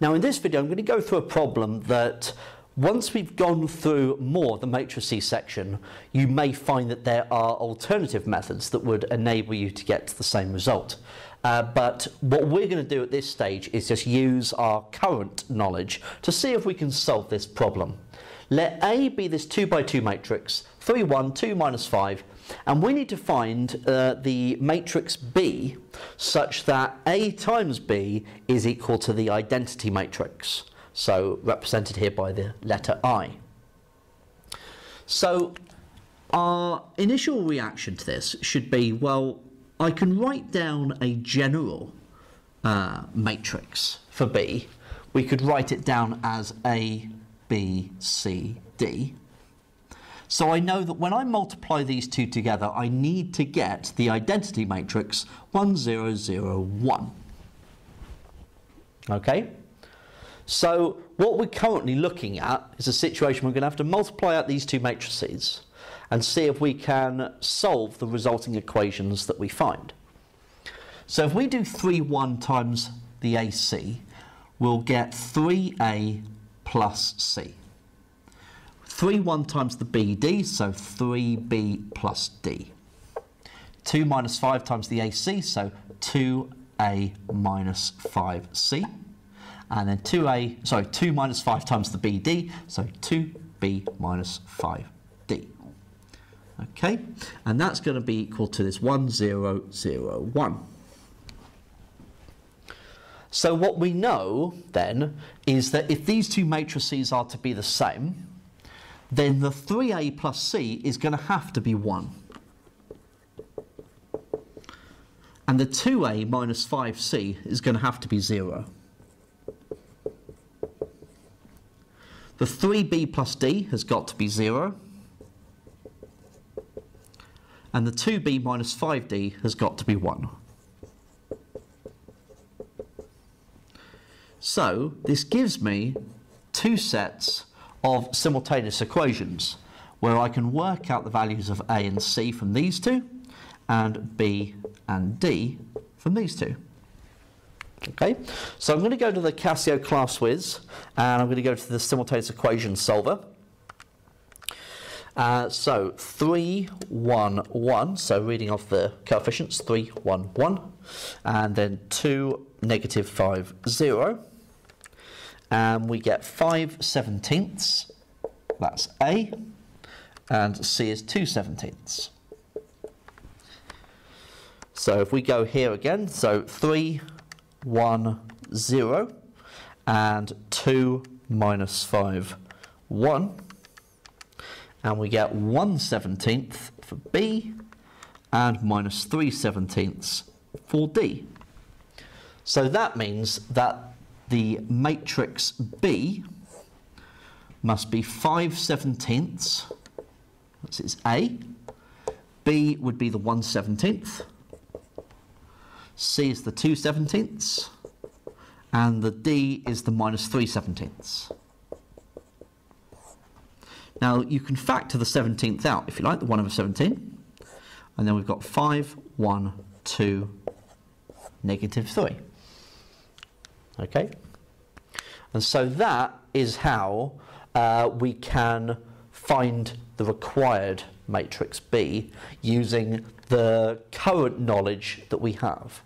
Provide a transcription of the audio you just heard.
Now in this video I'm going to go through a problem that once we've gone through more the matrices section, you may find that there are alternative methods that would enable you to get to the same result. Uh, but what we're going to do at this stage is just use our current knowledge to see if we can solve this problem. Let A be this 2 by 2 matrix, 3, 1, 2 minus 5, and we need to find uh, the matrix B such that A times B is equal to the identity matrix, so represented here by the letter I. So our initial reaction to this should be, well, I can write down a general uh, matrix for B. We could write it down as A, B, C, D. So I know that when I multiply these two together, I need to get the identity matrix 1001. Okay? So what we're currently looking at is a situation we're going to have to multiply out these two matrices and see if we can solve the resulting equations that we find. So if we do 3, 1 times the AC, we'll get 3A plus C. 3 1 times the BD, so 3B plus D. 2 minus 5 times the AC, so 2A minus 5C. And then 2A, sorry, 2 minus 5 times the BD, so 2B minus 5D. Okay, and that's going to be equal to this 1001. So what we know then is that if these two matrices are to be the same, then the 3a plus c is going to have to be 1. And the 2a minus 5c is going to have to be 0. The 3b plus d has got to be 0. And the 2b minus 5d has got to be 1. So this gives me two sets of simultaneous equations where I can work out the values of A and C from these two and B and D from these two. Okay, so I'm going to go to the Casio ClassWiz and I'm going to go to the simultaneous equation solver. Uh, so 3, 1, 1, so reading off the coefficients, 3, 1, 1, and then 2, negative 5, 0 and we get 5 seventeenths, that's A, and C is 2 seventeenths. So if we go here again, so 3, 1, 0, and 2 minus 5, 1, and we get 1 17th for B, and minus 3 seventeenths for D. So that means that the matrix B must be 5 seventeenths, that's its A, B would be the 1 seventeenth, C is the 2 seventeenths, and the D is the minus 3 seventeenths. Now you can factor the 17th out if you like, the 1 over 17, and then we've got 5, 1, 2, negative 3. Okay? And so that is how uh, we can find the required matrix B using the current knowledge that we have.